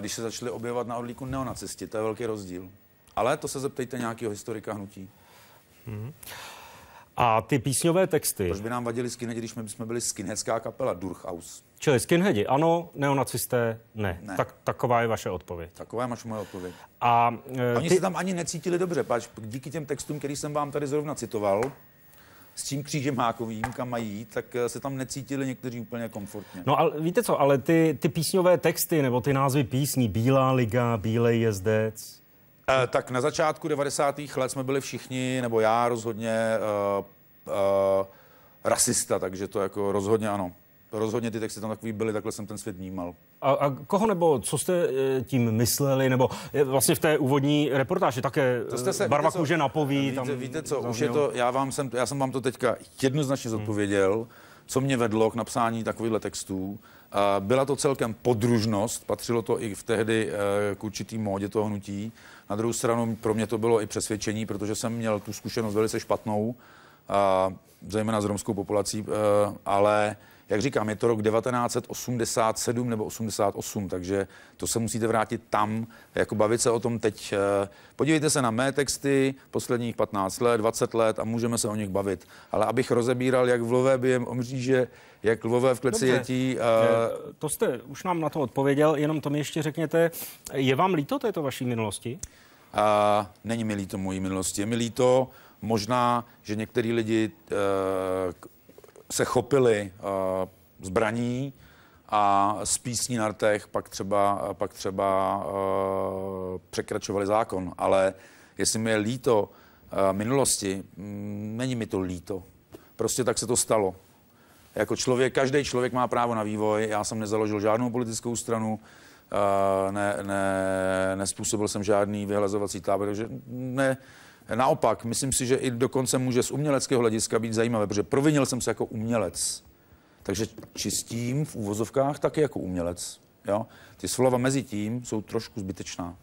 když se začali objevovat na odlíku neonacisti. To je velký rozdíl. Ale to se zeptejte nějakého historika hnutí. Mm-hmm. A ty písňové texty. Proč by nám vadili skinheadi, když my jsme byli skinheadská kapela Durchaus? Čili skinheadi ano, neonacisté ne. ne. Tak, taková je vaše odpověď. Taková je moje odpověď. A, e, Oni ty... se tam ani necítili dobře, pač díky těm textům, který jsem vám tady zrovna citoval, s tím křížem hákovým, kam mají jít, tak e, se tam necítili někteří úplně komfortně. No ale víte co, ale ty, ty písňové texty nebo ty názvy písní, Bílá liga, Bílej jezdec, Eh, tak na začátku 90. let jsme byli všichni, nebo já rozhodně, uh, uh, rasista, takže to jako rozhodně ano. Rozhodně ty texty tam takový byly, takhle jsem ten svět vnímal. A, a koho nebo co jste tím mysleli, nebo vlastně v té úvodní reportáži také to jste se, barva kůže napoví. Víte, tam víte co, zazněl. už je to, já, vám jsem, já jsem vám to teďka jednoznačně hmm. zodpověděl, hmm. co mě vedlo k napsání takovýchhle textů. Byla to celkem podružnost, patřilo to i v tehdy k určitý módě toho hnutí. Na druhou stranu pro mě to bylo i přesvědčení, protože jsem měl tu zkušenost velice špatnou, zejména s romskou populací, a, e, ale jak říkám, je to rok 1987 nebo 88, takže to se musíte vrátit tam, jako bavit se o tom teď. E, podívejte se na mé texty posledních 15 let, 20 let a můžeme se o nich bavit. Ale abych rozebíral, jak vlové bijem omříže, jak lvové v kleci Dobře. jetí. Uh... To jste už nám na to odpověděl, jenom to mi ještě řekněte. Je vám líto této vaší minulosti? Uh, není mi líto mojí minulosti. Je mi líto možná, že některý lidi uh, se chopili uh, zbraní a z písní na rtech pak třeba, pak třeba uh, překračovali zákon. Ale jestli mi je líto minulosti, mm, není mi to líto. Prostě tak se to stalo. Jako člověk, každý člověk má právo na vývoj. Já jsem nezaložil žádnou politickou stranu, ne, ne, nespůsobil jsem žádný vyhlazovací tábor, takže ne, naopak, myslím si, že i dokonce může z uměleckého hlediska být zajímavé, protože provinil jsem se jako umělec. Takže čistím v úvozovkách taky jako umělec. Jo? Ty slova mezi tím jsou trošku zbytečná.